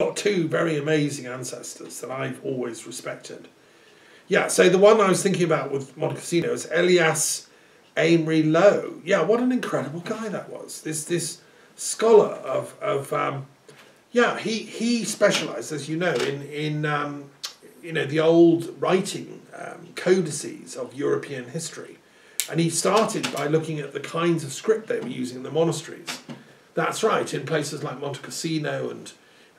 got two very amazing ancestors that I've always respected. Yeah, so the one I was thinking about with Monte Cassino is Elias Avery Lowe. Yeah, what an incredible guy that was. This this scholar of of um, yeah, he he specialised, as you know, in in um, you know the old writing um, codices of European history, and he started by looking at the kinds of script they were using in the monasteries. That's right, in places like Monte Cassino and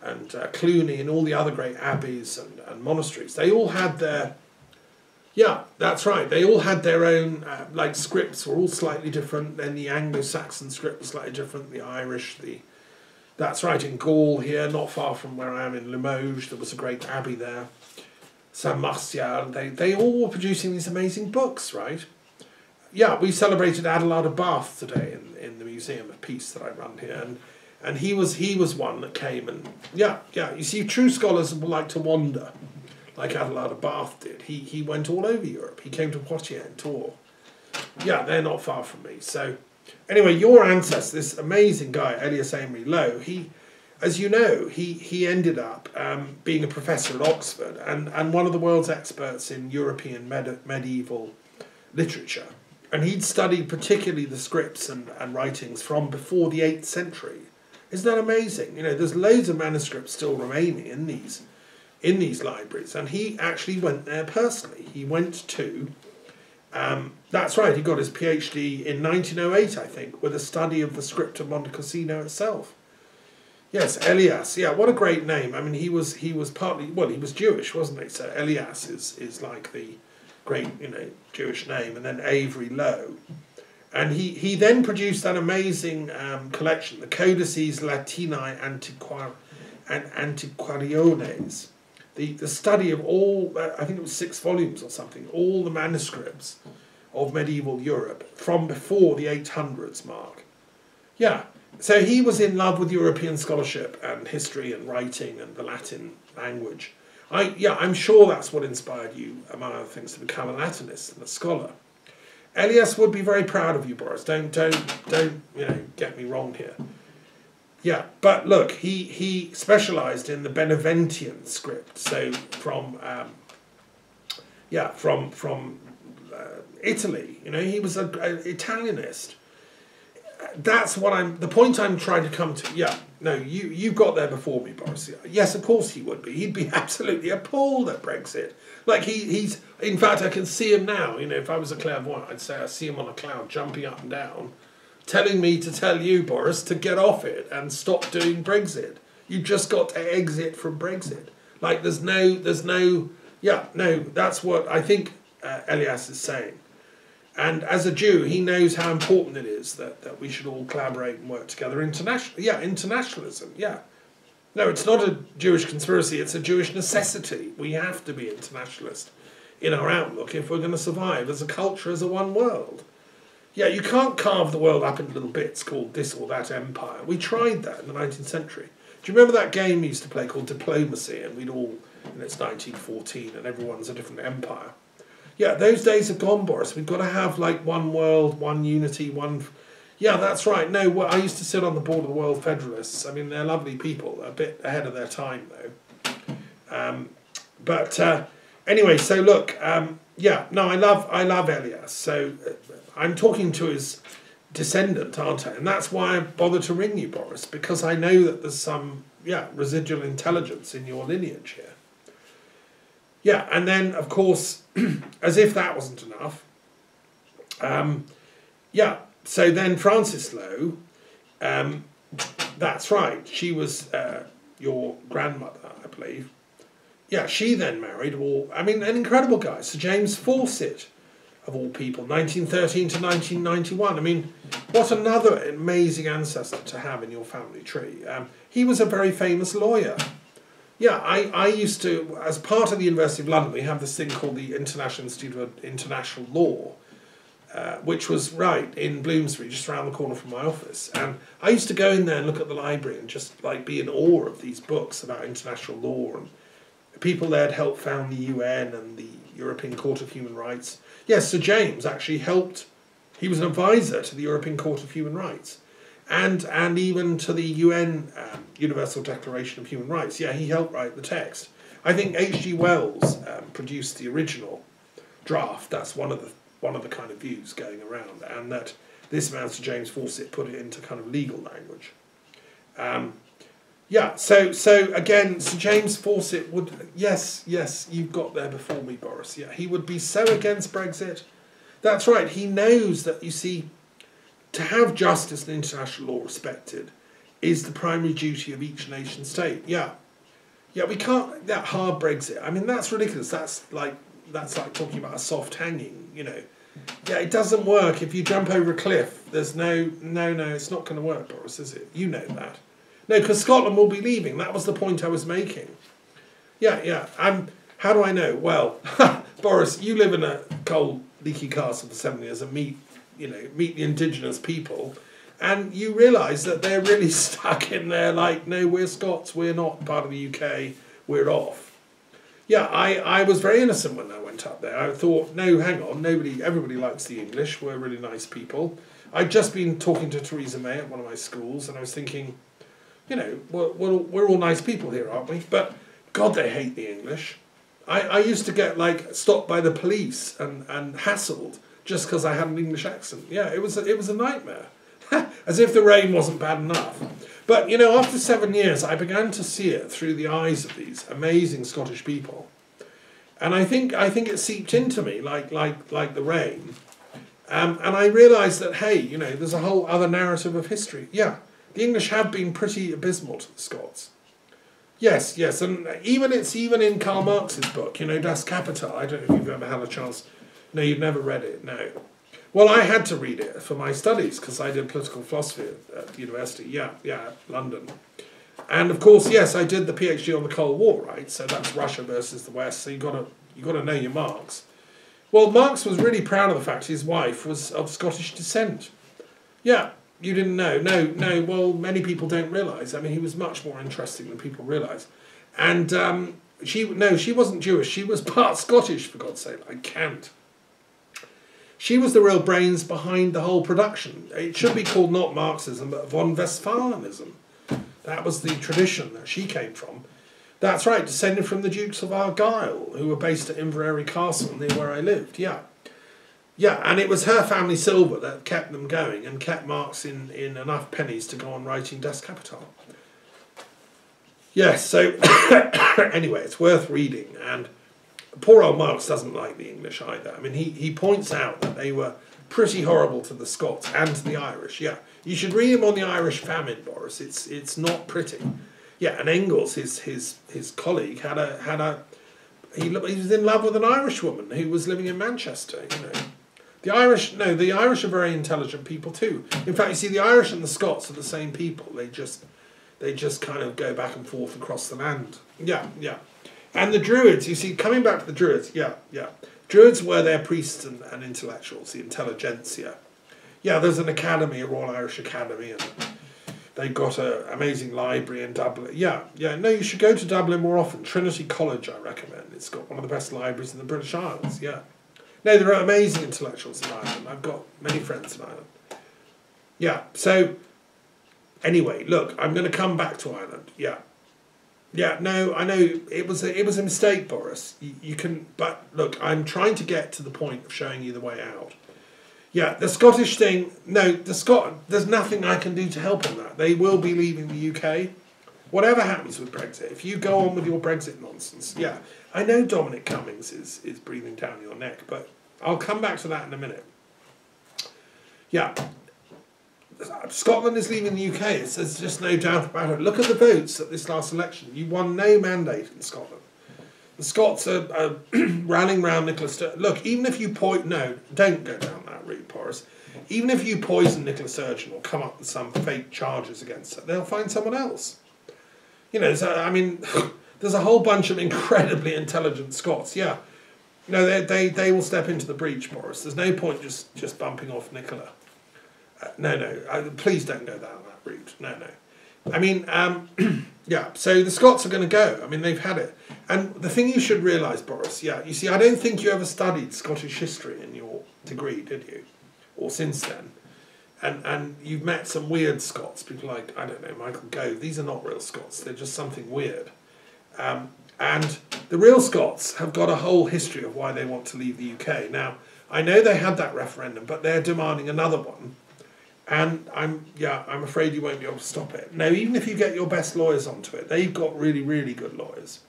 and uh, Cluny and all the other great abbeys and, and monasteries, they all had their yeah, that's right. They all had their own, uh, like scripts were all slightly different. Then the Anglo-Saxon script was slightly different. The Irish, the that's right in Gaul here, not far from where I am in Limoges. There was a great abbey there, Saint Martial. They they all were producing these amazing books, right? Yeah, we celebrated Adelard of Bath today in, in the Museum of Peace that I run here, and and he was he was one that came and yeah yeah. You see, true scholars like to wander like Adelard of Bath did. He, he went all over Europe. He came to Poitiers and Tours. Yeah, they're not far from me. So, anyway, your ancestor, this amazing guy, Elias Avery Lowe, he, as you know, he, he ended up um, being a professor at Oxford and, and one of the world's experts in European med- medieval literature. And he'd studied particularly the scripts and, and writings from before the 8th century. Isn't that amazing? You know, there's loads of manuscripts still remaining in these in these libraries, and he actually went there personally. He went to, um, that's right, he got his PhD in 1908, I think, with a study of the script of Monte Cassino itself. Yes, Elias. Yeah, what a great name. I mean, he was he was partly well, he was Jewish, wasn't he? So Elias is is like the great you know Jewish name, and then Avery Lowe, and he he then produced that amazing um, collection, the Codices Latini Antiquar and Antiquariones, the, the study of all, uh, I think it was six volumes or something, all the manuscripts of medieval Europe from before the 800s mark. Yeah, so he was in love with European scholarship and history and writing and the Latin language. I, yeah, I'm sure that's what inspired you, among other things, to become a Latinist and a scholar. Elias would be very proud of you, Boris. Don't, don't, don't, you know, get me wrong here. Yeah, but look, he, he specialised in the Beneventian script, so from um, yeah from from uh, Italy. You know, he was an Italianist. That's what I'm. The point I'm trying to come to. Yeah, no, you you got there before me, Boris. Yes, of course he would be. He'd be absolutely appalled at Brexit. Like he he's. In fact, I can see him now. You know, if I was a clairvoyant, I'd say I see him on a cloud jumping up and down telling me to tell you, Boris, to get off it and stop doing Brexit. You just got to exit from Brexit. Like there's no, there's no, yeah, no. That's what I think uh, Elias is saying. And as a Jew, he knows how important it is that, that we should all collaborate and work together. International, yeah, internationalism, yeah. No, it's not a Jewish conspiracy, it's a Jewish necessity. We have to be internationalist in our outlook if we're going to survive as a culture, as a one world. Yeah, you can't carve the world up into little bits called this or that empire. We tried that in the 19th century. Do you remember that game we used to play called Diplomacy? And we'd all, and it's 1914, and everyone's a different empire. Yeah, those days are gone, Boris. We've got to have like one world, one unity, one. Yeah, that's right. No, well, I used to sit on the board of the World Federalists. I mean, they're lovely people, a bit ahead of their time, though. Um, but uh, anyway, so look, um, yeah, no, I love I love Elias. So uh, I'm talking to his descendant, aren't I? And that's why I bother to ring you, Boris, because I know that there's some yeah residual intelligence in your lineage here. Yeah, and then of course, as if that wasn't enough. Um, yeah, so then Frances Lowe, um, that's right. She was uh, your grandmother, I believe. Yeah, she then married, well, I mean, an incredible guy, Sir James Fawcett, of all people, 1913 to 1991. I mean, what another amazing ancestor to have in your family tree. Um, he was a very famous lawyer. Yeah, I, I used to, as part of the University of London, we have this thing called the International Institute of International Law, uh, which was right in Bloomsbury, just around the corner from my office. And I used to go in there and look at the library and just like be in awe of these books about international law and people there had helped found the UN and the European Court of Human Rights. Yes, Sir James actually helped, he was an advisor to the European Court of Human Rights. And and even to the UN um, Universal Declaration of Human Rights. Yeah, he helped write the text. I think H.G. Wells um, produced the original draft. That's one of the one of the kind of views going around, and that this man Sir James Fawcett put it into kind of legal language. Um, yeah, so so again, Sir James Fawcett would yes, yes, you've got there before me, Boris. Yeah, he would be so against Brexit. That's right. He knows that you see, to have justice and international law respected, is the primary duty of each nation state. Yeah, yeah, we can't that hard Brexit. I mean, that's ridiculous. That's like that's like talking about a soft hanging. You know, yeah, it doesn't work if you jump over a cliff. There's no no no. It's not going to work, Boris, is it? You know that. No, because Scotland will be leaving. That was the point I was making. Yeah, yeah. And how do I know? Well, Boris, you live in a cold, leaky castle for seven years and meet, you know, meet the indigenous people, and you realise that they're really stuck in there. Like, no, we're Scots. We're not part of the UK. We're off. Yeah, I, I was very innocent when I went up there. I thought, no, hang on, nobody, everybody likes the English. We're really nice people. I'd just been talking to Theresa May at one of my schools, and I was thinking, you know, we're, we're, we're all nice people here, aren't we? But God, they hate the English. I, I used to get like stopped by the police and, and hassled just because I had an English accent. Yeah, it was a, it was a nightmare. As if the rain wasn't bad enough. But you know, after seven years, I began to see it through the eyes of these amazing Scottish people, and I think I think it seeped into me like like like the rain. Um, and I realised that hey, you know, there's a whole other narrative of history. Yeah, the English have been pretty abysmal to the Scots. Yes, yes, and even it's even in Karl Marx's book, you know, Das Kapital. I don't know if you've ever had a chance. No, you've never read it. No. Well, I had to read it for my studies because I did political philosophy at, at university. Yeah, yeah, London. And of course, yes, I did the PhD on the Cold War, right? So that's Russia versus the West. So you got to you got to know your Marx. Well, Marx was really proud of the fact his wife was of Scottish descent. Yeah, you didn't know? No, no. Well, many people don't realise. I mean, he was much more interesting than people realise. And um, she, no, she wasn't Jewish. She was part Scottish, for God's sake. I can't. She was the real brains behind the whole production. It should be called not Marxism, but von Westphalenism. That was the tradition that she came from. That's right, descended from the Dukes of Argyll, who were based at Inveraray Castle, near where I lived. Yeah. Yeah, and it was her family silver that kept them going and kept Marx in, in enough pennies to go on writing Das Kapital. Yes, so anyway, it's worth reading. And poor old Marx doesn't like the English either. I mean, he, he points out that they were pretty horrible to the Scots and to the Irish. Yeah, you should read him on the Irish famine, Boris. It's it's not pretty. Yeah, and Engels, his his his colleague, had a had a he, he was in love with an Irish woman who was living in Manchester. You know, the Irish, no, the Irish are very intelligent people too. In fact, you see, the Irish and the Scots are the same people. They just, they just kind of go back and forth across the land. Yeah, yeah. And the Druids, you see, coming back to the Druids, yeah, yeah. Druids were their priests and, and intellectuals, the intelligentsia. Yeah, there's an academy, a Royal Irish Academy, and they've got an amazing library in Dublin. Yeah, yeah. No, you should go to Dublin more often. Trinity College, I recommend. It's got one of the best libraries in the British Isles. Yeah. No, there are amazing intellectuals in Ireland. I've got many friends in Ireland. Yeah, so anyway, look, I'm going to come back to Ireland. Yeah. Yeah, no, I know it was a, it was a mistake, Boris. You, you can, but look, I'm trying to get to the point of showing you the way out. Yeah, the Scottish thing. No, the Scot. There's nothing I can do to help on that. They will be leaving the UK. Whatever happens with Brexit, if you go on with your Brexit nonsense, yeah, I know Dominic Cummings is is breathing down your neck, but I'll come back to that in a minute. Yeah. Scotland is leaving the UK. There's just no doubt about it. Look at the votes at this last election. You won no mandate in Scotland. The Scots are, are rallying round Nicola Sturgeon. Look, even if you point, no, don't go down that route, Boris. Even if you poison Nicola Sturgeon or come up with some fake charges against her, they'll find someone else. You know, so, I mean, there's a whole bunch of incredibly intelligent Scots. Yeah, no, they, they, they will step into the breach, Boris. There's no point just, just bumping off Nicola. No, no, uh, please don't go down that route. No, no. I mean, um, yeah, so the Scots are going to go. I mean, they've had it. And the thing you should realise, Boris, yeah, you see, I don't think you ever studied Scottish history in your degree, did you? Or since then. and and you've met some weird Scots, people like I don't know Michael Gove. These are not real Scots; they're just something weird. Um, and the real Scots have got a whole history of why they want to leave the UK. Now, I know they had that referendum, but they're demanding another one. And I'm yeah, I'm afraid you won't be able to stop it. Now, even if you get your best lawyers onto it, they've got really, really good lawyers.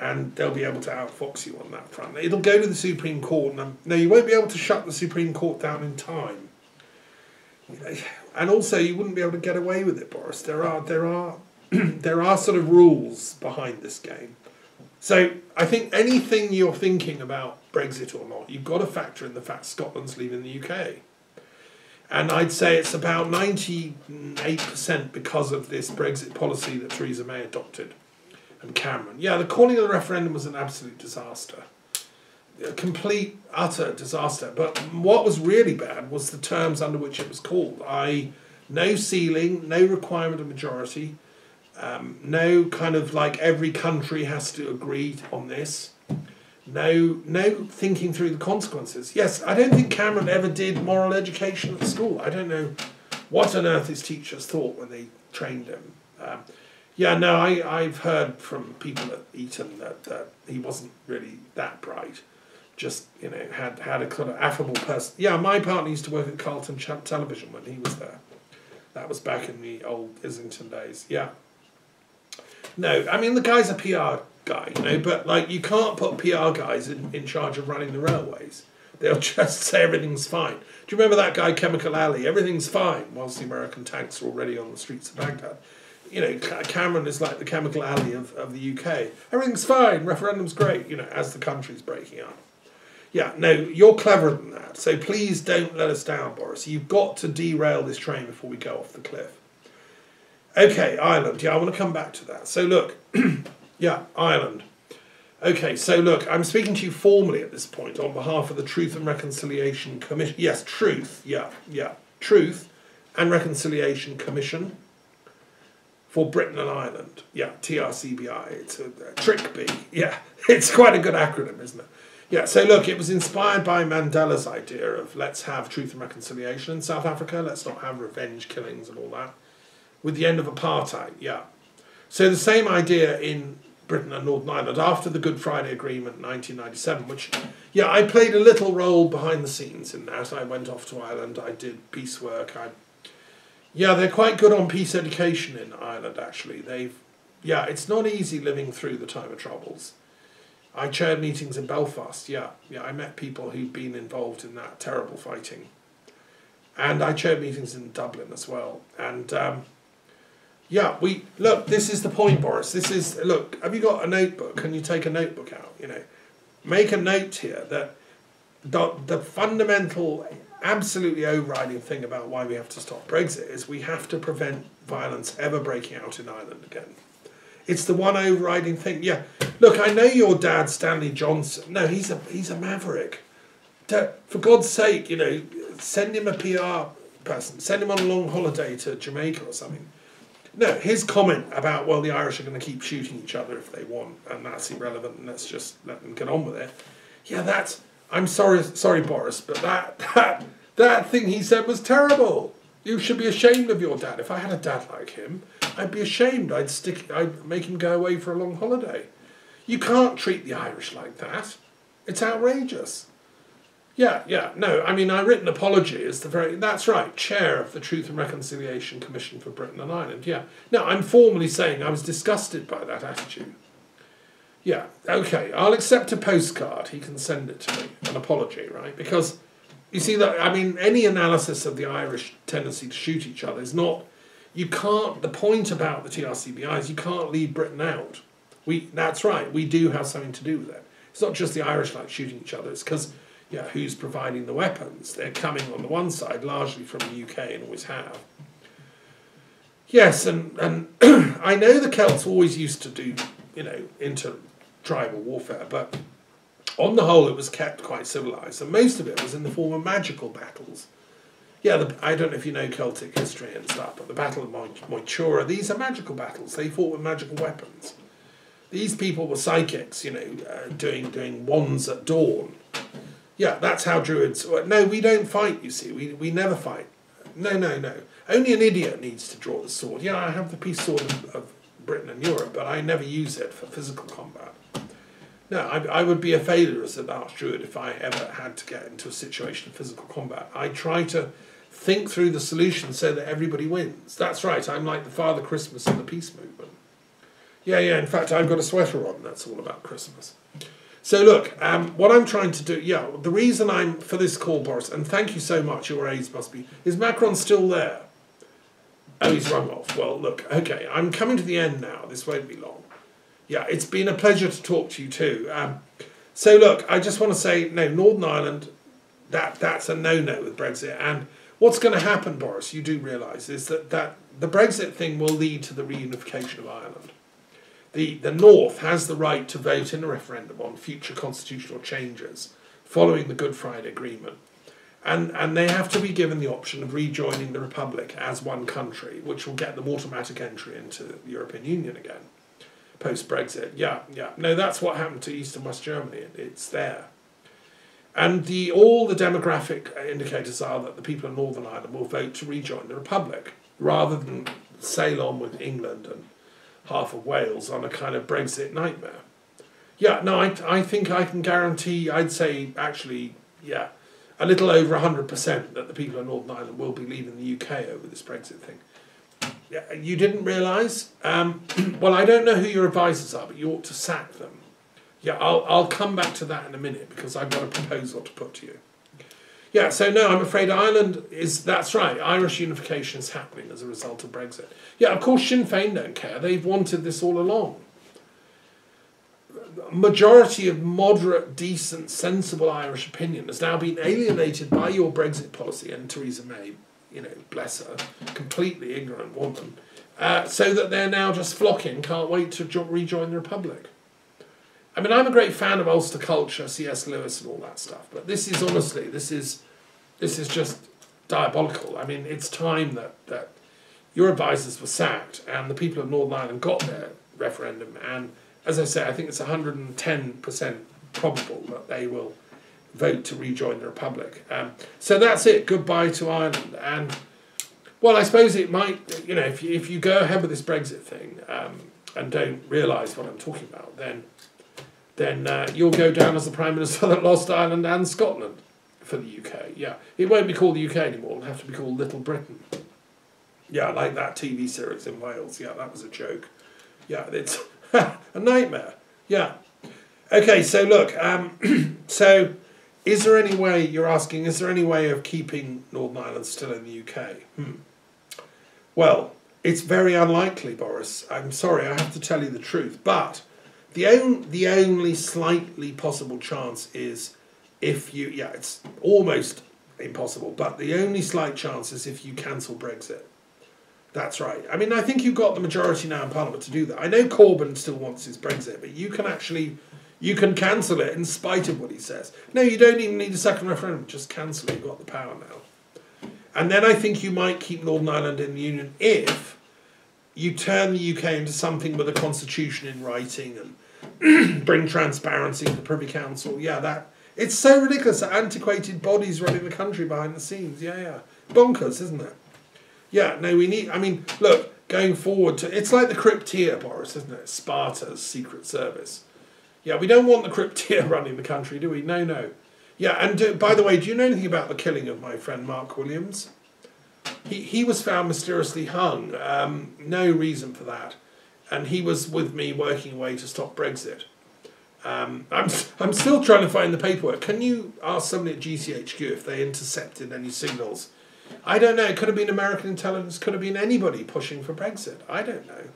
And they'll be able to outfox you on that front. It'll go to the Supreme Court. And no, you won't be able to shut the Supreme Court down in time. And also, you wouldn't be able to get away with it, Boris. There are there are there are sort of rules behind this game. So I think anything you're thinking about Brexit or not, you've got to factor in the fact Scotland's leaving the UK. And I'd say it's about 98% because of this Brexit policy that Theresa May adopted and Cameron. Yeah, the calling of the referendum was an absolute disaster. A complete, utter disaster. But what was really bad was the terms under which it was called. I no ceiling, no requirement of majority, um, no kind of like every country has to agree on this. No, no thinking through the consequences. Yes, I don't think Cameron ever did moral education at school. I don't know what on earth his teachers thought when they trained him. Um, yeah, no, I, I've heard from people at Eton that, that he wasn't really that bright. Just, you know, had, had a kind of affable person. Yeah, my partner used to work at Carlton Television when he was there. That was back in the old Islington days. Yeah. No, I mean the guy's a PR guy, you know, but like you can't put PR guys in, in charge of running the railways. They'll just say everything's fine. Do you remember that guy, Chemical Ali? Everything's fine, whilst the American tanks are already on the streets of Baghdad. You know, Cameron is like the Chemical Ali of, of the UK. Everything's fine, referendum's great, you know, as the country's breaking up. Yeah, no, you're cleverer than that. So please don't let us down, Boris. You've got to derail this train before we go off the cliff. Okay, Ireland. Yeah, I want to come back to that. So look, yeah, Ireland. Okay, so look, I'm speaking to you formally at this point on behalf of the Truth and Reconciliation Commission. Yes, Truth. Yeah, yeah, Truth and Reconciliation Commission for Britain and Ireland. Yeah, TRCBI. It's a, a trick B. Yeah, it's quite a good acronym, isn't it? Yeah, so look, it was inspired by Mandela's idea of let's have truth and reconciliation in South Africa, let's not have revenge killings and all that with the end of apartheid, yeah. So the same idea in Britain and Northern Ireland after the Good Friday Agreement in 1997, which, yeah, I played a little role behind the scenes in that. I went off to Ireland, I did peace work. I, yeah, they're quite good on peace education in Ireland, actually. They've, yeah, it's not easy living through the time of troubles. I chaired meetings in Belfast, yeah, yeah, I met people who'd been involved in that terrible fighting. And I chaired meetings in Dublin as well. And, um, yeah, we look. This is the point, Boris. This is look. Have you got a notebook? Can you take a notebook out? You know, make a note here that the the fundamental, absolutely overriding thing about why we have to stop Brexit is we have to prevent violence ever breaking out in Ireland again. It's the one overriding thing. Yeah, look. I know your dad, Stanley Johnson. No, he's a he's a maverick. For God's sake, you know, send him a PR person. Send him on a long holiday to Jamaica or something no, his comment about well the Irish are going to keep shooting each other if they want, and that's irrelevant, and let's just let them get on with it. Yeah, that's. I'm sorry, sorry, Boris, but that that that thing he said was terrible. You should be ashamed of your dad. If I had a dad like him, I'd be ashamed. I'd stick. I'd make him go away for a long holiday. You can't treat the Irish like that. It's outrageous. Yeah, yeah, no, I mean, I written apology is the very, that's right, chair of the Truth and Reconciliation Commission for Britain and Ireland, yeah. Now, I'm formally saying I was disgusted by that attitude. Yeah, okay, I'll accept a postcard, he can send it to me, an apology, right? Because, you see, that I mean, any analysis of the Irish tendency to shoot each other is not, you can't, the point about the TRCBI is you can't leave Britain out. We, that's right, we do have something to do with it. It's not just the Irish like shooting each other, it's because yeah, who's providing the weapons. They're coming on the one side largely from the UK and always have. Yes, and, and I know the Celts always used to do, you know, inter-tribal warfare, but on the whole it was kept quite civilized, and most of it was in the form of magical battles. Yeah, the, I don't know if you know Celtic history and stuff, but the Battle of Moytura, these are magical battles. They fought with magical weapons. These people were psychics, you know, uh, doing doing wands at dawn yeah, that's how Druids. No, we don't fight. You see, we we never fight. no, no, no. Only an idiot needs to draw the sword. Yeah, I have the peace sword of, of Britain and Europe, but I never use it for physical combat. No, I, I would be a failure as an archdruid if I ever had to get into a situation of physical combat. I try to think through the solution so that everybody wins. That's right, I'm like the Father Christmas of the peace movement. Yeah, yeah, in fact, I've got a sweater on that's all about Christmas. So look, um, what I'm trying to do, yeah, the reason I'm for this call, Boris, and thank you so much, your aides must be, is Macron still there? Oh, he's rung off. Well, look, okay, I'm coming to the end now. This won't be long. Yeah, it's been a pleasure to talk to you too. Um, so look, I just want to say, no, Northern Ireland, that that's a no-no with Brexit. And what's going to happen, Boris, you do realise, is that, that the Brexit thing will lead to the reunification of Ireland the, the North has the right to vote in a referendum on future constitutional changes following the Good Friday Agreement. And, and they have to be given the option of rejoining the Republic as one country, which will get them automatic entry into the European Union again post Brexit. Yeah, yeah. No, that's what happened to East and West Germany. It's there. And the, all the demographic indicators are that the people of Northern Ireland will vote to rejoin the Republic rather than sail on with England and half of Wales on a kind of Brexit nightmare. Yeah, no, I, I think I can guarantee, I'd say actually, yeah, a little over 100% that the people of Northern Ireland will be leaving the UK over this Brexit thing. Yeah, you didn't realise? Um, well, I don't know who your advisors are, but you ought to sack them. Yeah, I'll, I'll come back to that in a minute because I've got a proposal to put to you. Yeah, so no, I'm afraid Ireland is, that's right, Irish unification is happening as a result of Brexit. Yeah, of course Sinn Féin don't care, they've wanted this all along. Majority of moderate, decent, sensible Irish opinion has now been alienated by your Brexit policy and Theresa May, you know, bless her, completely ignorant woman, uh, so that they're now just flocking, can't wait to jo- rejoin the Republic. I mean, I'm a great fan of Ulster culture, C.S. Lewis, and all that stuff. But this is honestly, this is, this is just diabolical. I mean, it's time that that your advisors were sacked and the people of Northern Ireland got their referendum. And as I say, I think it's 110% probable that they will vote to rejoin the Republic. Um, so that's it. Goodbye to Ireland. And well, I suppose it might, you know, if you, if you go ahead with this Brexit thing um, and don't realise what I'm talking about, then then uh, you'll go down as the Prime Minister that lost Ireland and Scotland for the UK. Yeah, it won't be called the UK anymore. It'll have to be called Little Britain. Yeah, like that TV series in Wales. Yeah, that was a joke. Yeah, it's a nightmare. Yeah. Okay, so look, um, so is there any way, you're asking, is there any way of keeping Northern Ireland still in the UK? Hmm. Well, it's very unlikely, Boris. I'm sorry, I have to tell you the truth. But the, the only slightly possible chance is if you, yeah, it's almost impossible, but the only slight chance is if you cancel Brexit. That's right. I mean, I think you've got the majority now in Parliament to do that. I know Corbyn still wants his Brexit, but you can actually, you can cancel it in spite of what he says. No, you don't even need a second referendum. Just cancel it. You've got the power now. And then I think you might keep Northern Ireland in the Union if you turn the UK into something with a constitution in writing and bring transparency to the Privy Council. Yeah, that it's so ridiculous that antiquated bodies running the country behind the scenes. Yeah, yeah, bonkers, isn't it? Yeah, no, we need. I mean, look, going forward to it's like the Crypteia, Boris, isn't it? Sparta's secret service. Yeah, we don't want the Crypteia running the country, do we? No, no. Yeah, and uh, by the way, do you know anything about the killing of my friend Mark Williams? He he was found mysteriously hung. Um, no reason for that, and he was with me working away to stop Brexit. Um, I'm I'm still trying to find the paperwork. Can you ask somebody at GCHQ if they intercepted any signals? I don't know. It could have been American intelligence, could have been anybody pushing for Brexit. I don't know.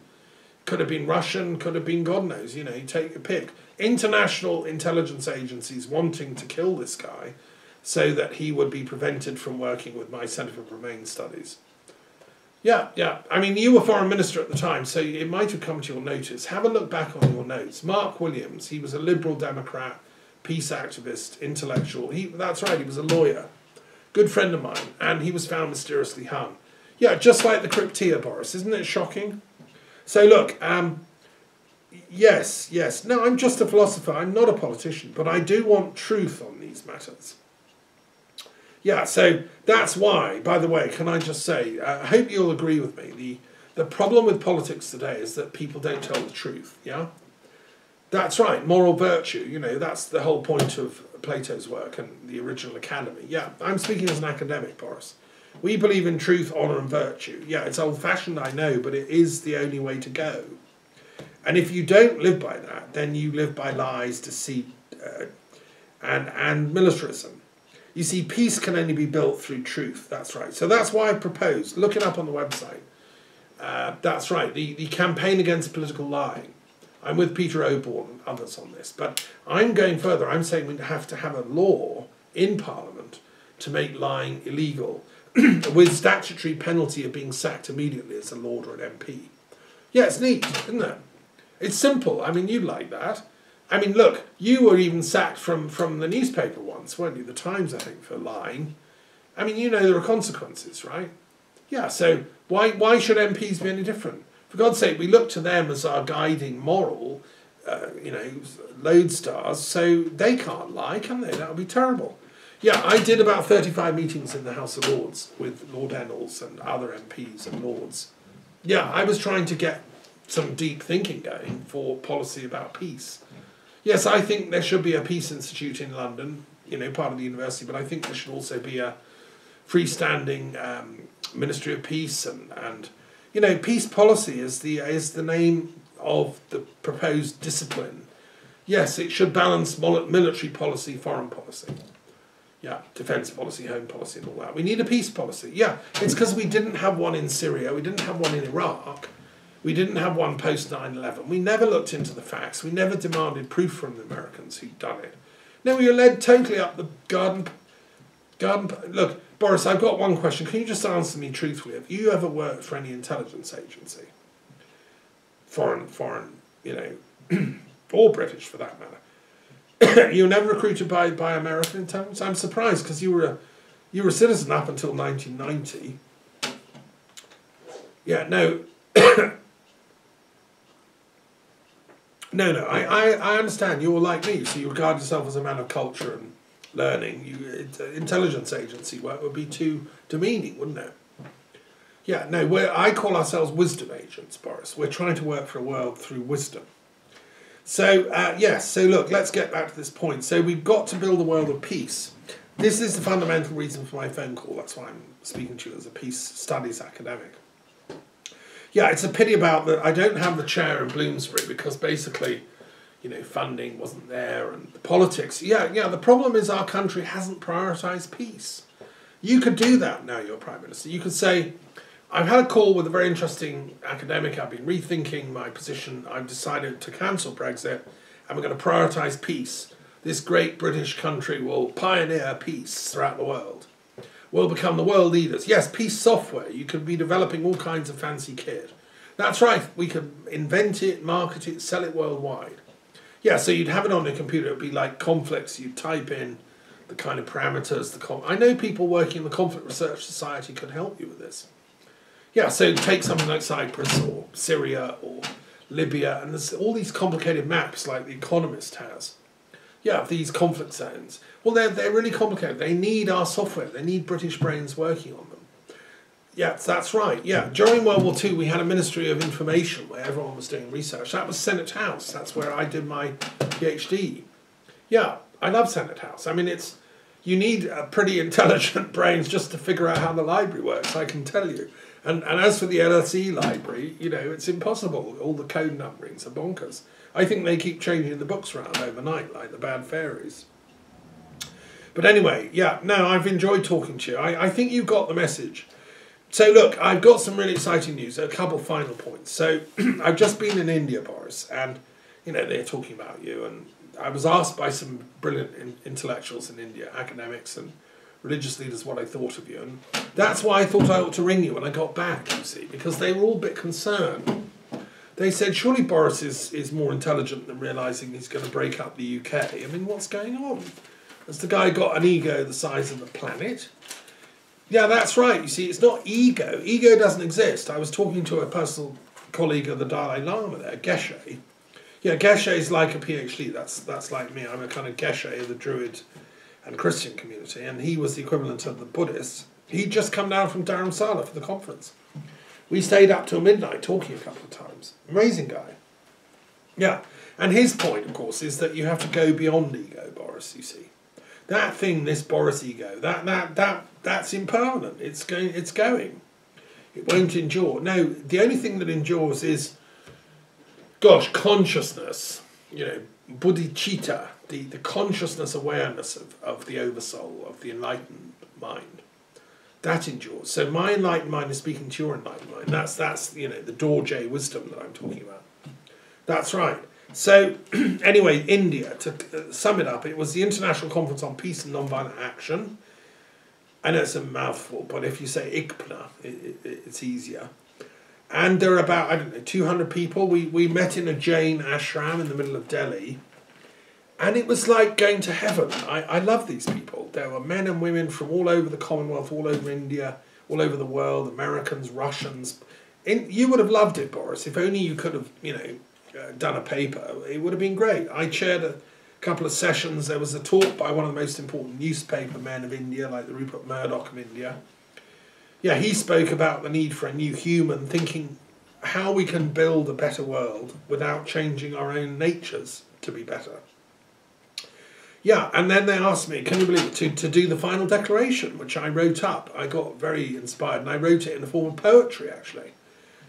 Could have been Russian, could have been God knows, you know, you take a pick. International intelligence agencies wanting to kill this guy so that he would be prevented from working with my Centre for Remain Studies. Yeah, yeah. I mean, you were foreign minister at the time, so it might have come to your notice. Have a look back on your notes. Mark Williams, he was a liberal Democrat, peace activist, intellectual. He, that's right, he was a lawyer good friend of mine, and he was found mysteriously hung. Yeah, just like the Crypteia, Boris. Isn't it shocking? So look, um, yes, yes. No, I'm just a philosopher. I'm not a politician, but I do want truth on these matters. Yeah, so that's why, by the way, can I just say, uh, I hope you'll agree with me. The, the problem with politics today is that people don't tell the truth, yeah? That's right, moral virtue, you know, that's the whole point of Plato's work and the original academy. Yeah, I'm speaking as an academic, Boris. We believe in truth, honour, and virtue. Yeah, it's old fashioned, I know, but it is the only way to go. And if you don't live by that, then you live by lies, deceit, uh, and, and militarism. You see, peace can only be built through truth. That's right. So that's why I proposed, look it up on the website. Uh, that's right, the, the campaign against political lying. I'm with Peter Oborne and others on this, but I'm going further. I'm saying we have to have a law in Parliament to make lying illegal with statutory penalty of being sacked immediately as a Lord or an MP. Yeah, it's neat, isn't it? It's simple. I mean, you'd like that. I mean, look, you were even sacked from, from the newspaper once, weren't you? The Times, I think, for lying. I mean, you know there are consequences, right? Yeah, so why, why should MPs be any different? For God's sake, we look to them as our guiding moral, uh, you know, lodestars, so they can't lie, can they? That would be terrible. Yeah, I did about 35 meetings in the House of Lords with Lord Ennals and other MPs and Lords. Yeah, I was trying to get some deep thinking going for policy about peace. Yes, I think there should be a peace institute in London, you know, part of the university, but I think there should also be a freestanding um, Ministry of Peace and, and you know, peace policy is the is the name of the proposed discipline. Yes, it should balance military policy, foreign policy. Yeah, defence policy, home policy, and all that. We need a peace policy. Yeah, it's because we didn't have one in Syria, we didn't have one in Iraq, we didn't have one post 9 11. We never looked into the facts, we never demanded proof from the Americans who'd done it. No, we were led totally up the garden. garden look, Boris, I've got one question. Can you just answer me truthfully? Have you ever worked for any intelligence agency? Foreign, foreign, you know, or British for that matter. you were never recruited by, by American intelligence? I'm surprised because you were a you were a citizen up until 1990. Yeah, no. No, no, I, I, I understand. You're like me, so you regard yourself as a man of culture and learning, you, intelligence agency work would be too demeaning, wouldn't it? Yeah, no, we I call ourselves wisdom agents, Boris. We're trying to work for a world through wisdom. So, uh, yes, so look, let's get back to this point. So, we've got to build a world of peace. This is the fundamental reason for my phone call. That's why I'm speaking to you as a peace studies academic. Yeah, it's a pity about that I don't have the chair in Bloomsbury because basically you know, funding wasn't there and the politics. Yeah, yeah, the problem is our country hasn't prioritised peace. You could do that now you're Prime Minister. You could say, I've had a call with a very interesting academic, I've been rethinking my position, I've decided to cancel Brexit, and we're going to prioritise peace. This great British country will pioneer peace throughout the world. We'll become the world leaders. Yes, peace software. You could be developing all kinds of fancy kit. That's right, we could invent it, market it, sell it worldwide. Yeah, so you'd have it on your computer. It'd be like conflicts. You'd type in the kind of parameters. The com- I know people working in the Conflict Research Society could help you with this. Yeah, so take something like Cyprus or Syria or Libya, and there's all these complicated maps like The Economist has. Yeah, these conflict zones. Well, they're, they're really complicated. They need our software. They need British brains working on them. Yes, that's right. Yeah, during World War II, we had a Ministry of Information where everyone was doing research. That was Senate House. That's where I did my PhD. Yeah, I love Senate House. I mean, it's you need a pretty intelligent brains just to figure out how the library works. I can tell you. And and as for the LSE library, you know, it's impossible. All the code numberings are bonkers. I think they keep changing the books around overnight, like the Bad Fairies. But anyway, yeah, no, I've enjoyed talking to you. I, I think you got the message. So look, I've got some really exciting news. A couple final points. So I've just been in India, Boris, and you know they're talking about you, and I was asked by some brilliant in- intellectuals in India, academics and religious leaders, what I thought of you, and that's why I thought I ought to ring you when I got back. You see, because they were all a bit concerned. They said, surely Boris is, is more intelligent than realising he's going to break up the UK. I mean, what's going on? Has the guy got an ego the size of the planet? Yeah, that's right. You see, it's not ego. Ego doesn't exist. I was talking to a personal colleague of the Dalai Lama there, Geshe. Yeah, Geshe is like a PhD. That's that's like me. I'm a kind of Geshe of the Druid and Christian community, and he was the equivalent of the Buddhist. He'd just come down from Dharamsala for the conference. We stayed up till midnight talking a couple of times. Amazing guy. Yeah, and his point, of course, is that you have to go beyond ego, Boris. You see, that thing, this Boris ego, that that that that's impermanent. It's going. It's going. It won't endure. No, the only thing that endures is, gosh, consciousness. You know, bodhicitta, the, the consciousness awareness of, of the oversoul, of the enlightened mind. That endures. So my enlightened mind is speaking to your enlightened mind. That's that's you know the Dorje wisdom that I'm talking about. That's right. So anyway, India. To uh, sum it up, it was the International Conference on Peace and Nonviolent Action. I know it's a mouthful, but if you say ICPNA, it, it, it's easier. And there are about, I don't know, 200 people. We, we met in a Jain ashram in the middle of Delhi. And it was like going to heaven. I, I love these people. There were men and women from all over the Commonwealth, all over India, all over the world, Americans, Russians. In, you would have loved it, Boris, if only you could have, you know, Uh, done a paper. It would have been great. I chaired a couple of sessions. There was a talk by one of the most important newspaper men of India, like the Rupert Murdoch of India. Yeah, he spoke about the need for a new human, thinking how we can build a better world without changing our own natures to be better. Yeah, and then they asked me, can you believe it, to, to do the final declaration, which I wrote up. I got very inspired, and I wrote it in the form of poetry, actually.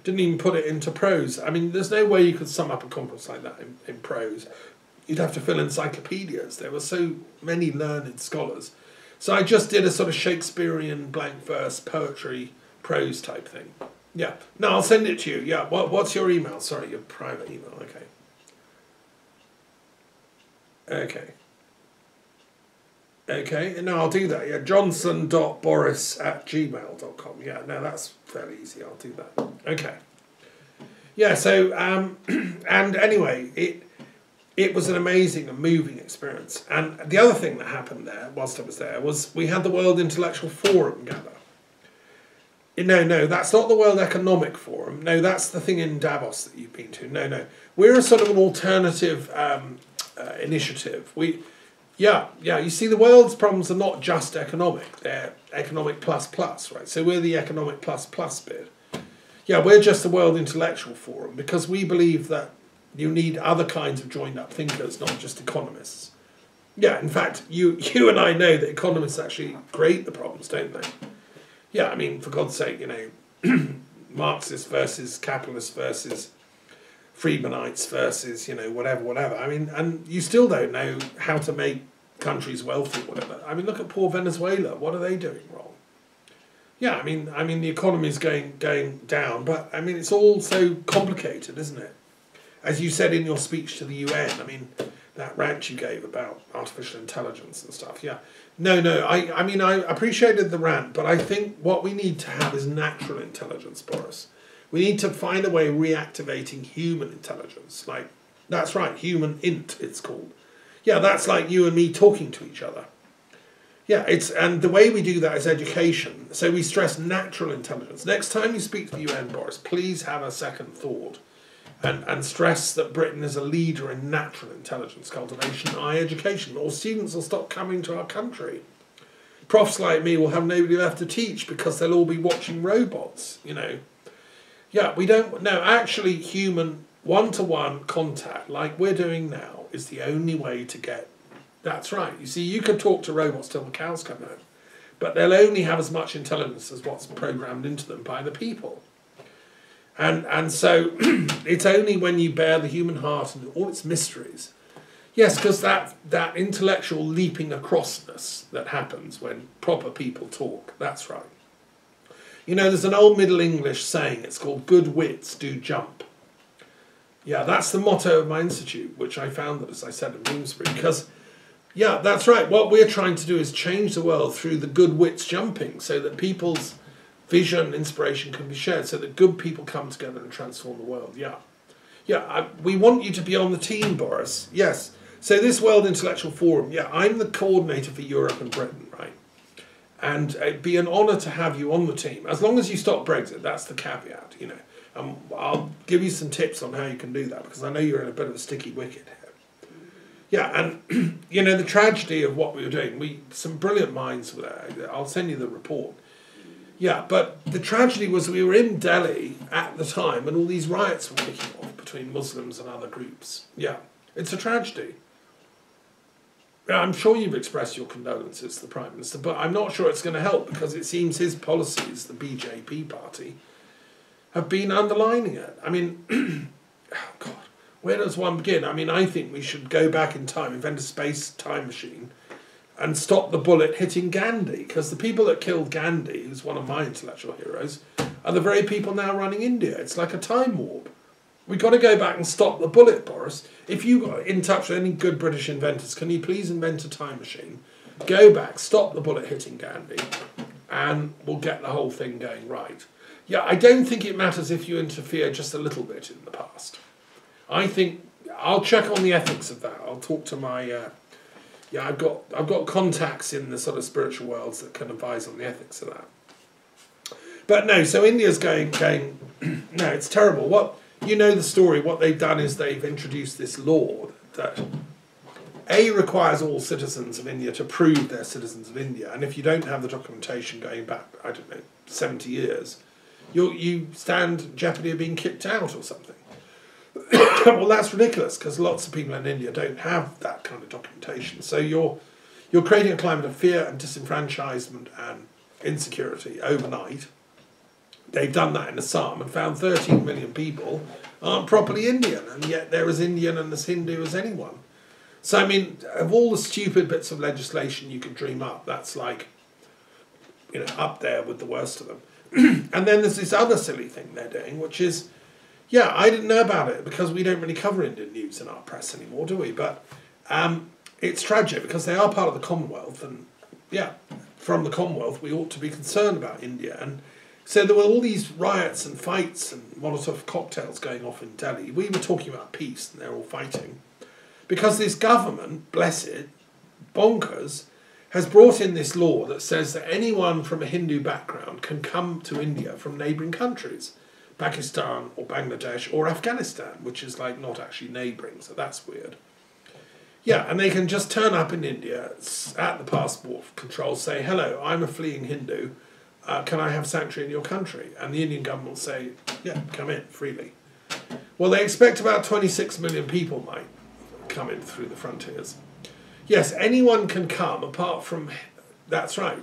Didn't even put it into prose. I mean, there's no way you could sum up a conference like that in, in prose you'd have to fill encyclopedias. There were so many learned scholars. So I just did a sort of Shakespearean blank verse poetry prose type thing. Yeah. No, I'll send it to you. Yeah. What, what's your email? Sorry, your private email. Okay. Okay. Okay, And no, I'll do that. Yeah, johnson.boris at gmail.com. Yeah, no, that's fairly easy. I'll do that. Okay. Yeah, so, um, and anyway, it, it was an amazing and moving experience. And the other thing that happened there, whilst I was there, was we had the World Intellectual Forum gather. No, no, that's not the World Economic Forum. No, that's the thing in Davos that you've been to. No, no, we're a sort of an alternative um, uh, initiative. We, yeah, yeah. You see, the world's problems are not just economic; they're economic plus plus, right? So we're the economic plus plus bit. Yeah, we're just the World Intellectual Forum because we believe that you need other kinds of joined up thinkers, not just economists. Yeah, in fact, you you and I know that economists actually create the problems, don't they? Yeah, I mean, for God's sake, you know, Marxists versus capitalists versus Friedmanites versus, you know, whatever, whatever. I mean, and you still don't know how to make countries wealthy, whatever. I mean, look at poor Venezuela. What are they doing wrong? Yeah, I mean, I mean, the economy is going going down, but I mean, it's all so complicated, isn't it? as you said in your speech to the UN, I mean, that rant you gave about artificial intelligence and stuff, yeah. No, no, I, I mean, I appreciated the rant, but I think what we need to have is natural intelligence, Boris. We need to find a way of reactivating human intelligence. Like, that's right, human int, it's called. Yeah, that's like you and me talking to each other. Yeah, it's and the way we do that is education. So we stress natural intelligence. Next time you speak to the UN, Boris, please have a second thought and, and stress that Britain is a leader in natural intelligence cultivation, higher education, or students will stop coming to our country. Profs like me will have nobody left to teach because they'll all be watching robots, you know. Yeah, we don't, no, actually, human one to one contact, like we're doing now, is the only way to get. That's right. You see, you can talk to robots till the cows come home, but they'll only have as much intelligence as what's programmed into them by the people. And, and so it's only when you bear the human heart and all its mysteries. Yes, because that, that intellectual leaping acrossness that happens when proper people talk, that's right. You know, there's an old Middle English saying, it's called good wits do jump. Yeah, that's the motto of my institute, which I founded, as I said, in Bloomsbury, because, yeah, that's right. What we're trying to do is change the world through the good wits jumping so that people's vision, inspiration can be shared so that good people come together and transform the world. Yeah. Yeah, I, we want you to be on the team, Boris. Yes. So, this World Intellectual Forum, yeah, I'm the coordinator for Europe and Britain? And it'd be an honour to have you on the team, as long as you stop Brexit. That's the caveat, you know. Um, I'll give you some tips on how you can do that because I know you're in a bit of a sticky wicket here. Yeah, and you know the tragedy of what we were doing. We some brilliant minds were there. I'll send you the report. Yeah, but the tragedy was we were in Delhi at the time, and all these riots were kicking off between Muslims and other groups. Yeah, it's a tragedy. I'm sure you've expressed your condolences to the Prime Minister, but I'm not sure it's going to help because it seems his policies, the BJP party, have been underlining it. I mean, oh God, where does one begin? I mean, I think we should go back in time, invent a space time machine, and stop the bullet hitting Gandhi, because the people that killed Gandhi, who's one of my intellectual heroes, are the very people now running India. It's like a time warp. We've got to go back and stop the bullet, Boris. If you got in touch with any good British inventors, can you please invent a time machine? Go back, stop the bullet hitting Gandhi, and we'll get the whole thing going right. Yeah, I don't think it matters if you interfere just a little bit in the past. I think I'll check on the ethics of that. I'll talk to my uh, yeah. I've got I've got contacts in the sort of spiritual worlds that can advise on the ethics of that. But no, so India's going going. no, it's terrible. What you know the story. What they've done is they've introduced this law that a requires all citizens of India to prove they're citizens of India, and if you don't have the documentation going back, I don't know, seventy years, you you stand jeopardy of being kicked out or something. well, that's ridiculous because lots of people in India don't have that kind of documentation. So you're you're creating a climate of fear and disenfranchisement and insecurity overnight They've done that in Assam and found 13 million people aren't properly Indian, and yet they're as Indian and as Hindu as anyone. So, I mean, of all the stupid bits of legislation you could dream up, that's like, you know, up there with the worst of them. and then there's this other silly thing they're doing, which is, yeah, I didn't know about it because we don't really cover Indian news in our press anymore, do we? But um, it's tragic because they are part of the Commonwealth, and yeah, from the Commonwealth, we ought to be concerned about India. And so there were all these riots and fights and Molotov cocktails going off in Delhi. We were talking about peace and they're all fighting. Because this government, bless it, bonkers, has brought in this law that says that anyone from a Hindu background can come to India from neighbouring countries, Pakistan or Bangladesh or Afghanistan, which is like not actually neighbouring, so that's weird. Yeah, and they can just turn up in India at the passport control, say, hello, I'm a fleeing Hindu uh, can I have sanctuary in your country? And the Indian government will say, yeah, come in freely. Well, they expect about 26 million people might come in through the frontiers. Yes, anyone can come apart from, that's right.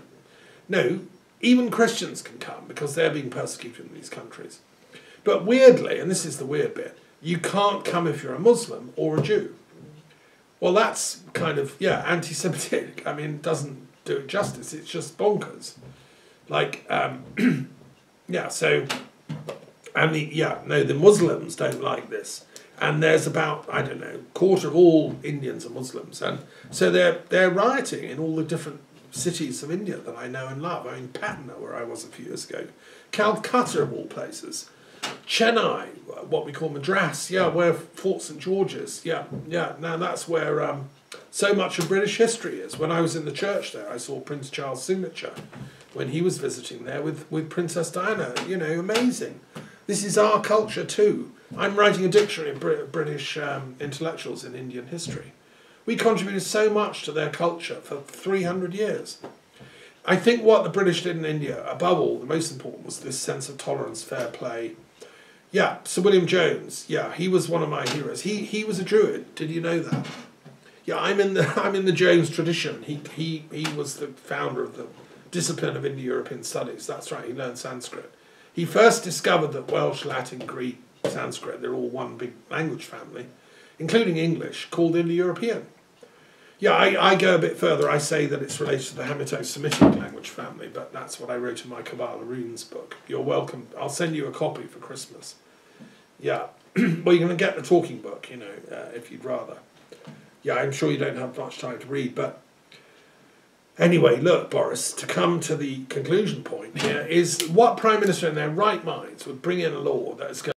No, even Christians can come because they're being persecuted in these countries. But weirdly, and this is the weird bit, you can't come if you're a Muslim or a Jew. Well, that's kind of, yeah, anti Semitic. I mean, doesn't do it justice, it's just bonkers. Like, um, yeah, so, and the, yeah, no, the Muslims don't like this. And there's about, I don't know, quarter of all Indians are Muslims. And so they're, they're rioting in all the different cities of India that I know and love. I mean, Patna, where I was a few years ago, Calcutta, of all places, Chennai, what we call Madras, yeah, where Fort St George's, yeah, yeah. Now that's where um, so much of British history is. When I was in the church there, I saw Prince Charles' signature when he was visiting there with, with Princess Diana. You know, amazing. This is our culture too. I'm writing a dictionary of British um, intellectuals in Indian history. We contributed so much to their culture for 300 years. I think what the British did in India, above all, the most important was this sense of tolerance, fair play. Yeah, Sir William Jones, yeah, he was one of my heroes. He, he was a Druid. Did you know that? Yeah, I'm in the I'm in the Jones tradition. He he he was the founder of the discipline of Indo-European studies. That's right, he learned Sanskrit. He first discovered that Welsh, Latin, Greek, Sanskrit, they're all one big language family, including English, called Indo-European. Yeah, I, I go a bit further. I say that it's related to the Hamito-Semitic language family, but that's what I wrote in my Kabbalah Runes book. You're welcome. I'll send you a copy for Christmas. Yeah. well, you're going to get the talking book, you know, uh, if you'd rather. Yeah, I'm sure you don't have much time to read, but Anyway, look, Boris, to come to the conclusion point here is what Prime Minister in their right minds would bring in a law that is going